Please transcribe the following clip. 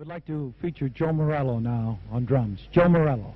We'd like to feature Joe Morello now on drums. Joe Morello.